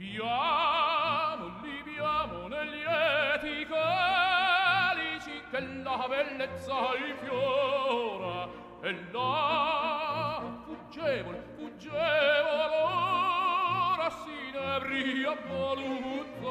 Libiamo, libiamo negli eti calici che la bellezza infiora e la fuggevole, fuggevole ora si nebria voluzza